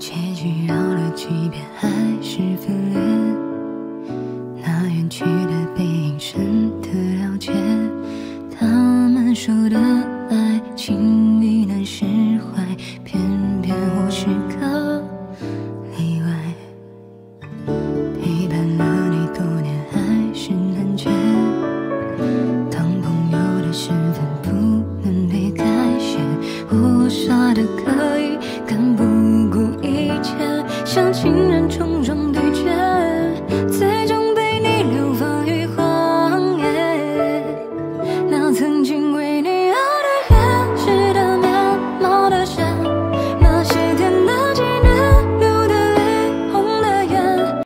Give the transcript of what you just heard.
结局绕了几遍还是分裂那远去的背影深的了解他们说的爱情比难释怀偏偏我是个例外陪伴了你多年还是难解当朋友的身份不能被改写我傻的可以像情人重重